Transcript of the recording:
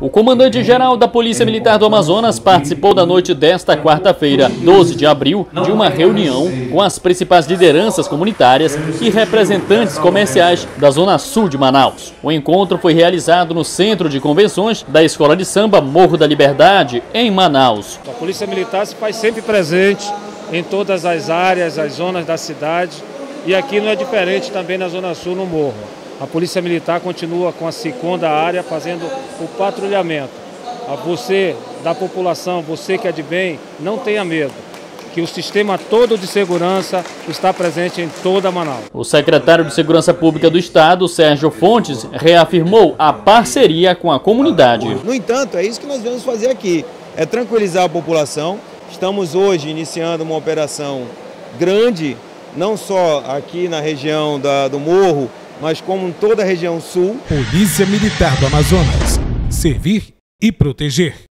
O comandante-geral da Polícia Militar do Amazonas participou da noite desta quarta-feira, 12 de abril, de uma reunião com as principais lideranças comunitárias e representantes comerciais da Zona Sul de Manaus. O encontro foi realizado no Centro de Convenções da Escola de Samba Morro da Liberdade, em Manaus. A Polícia Militar se faz sempre presente em todas as áreas, as zonas da cidade e aqui não é diferente também na Zona Sul, no Morro. A Polícia Militar continua com a SICOM da área fazendo o patrulhamento. A você da população, você que é de bem, não tenha medo que o sistema todo de segurança está presente em toda Manaus. O secretário de Segurança Pública do Estado, Sérgio Fontes, reafirmou a parceria com a comunidade. No entanto, é isso que nós vamos fazer aqui, é tranquilizar a população. Estamos hoje iniciando uma operação grande, não só aqui na região da, do Morro, mas como em toda a região sul. Polícia Militar do Amazonas. Servir e proteger.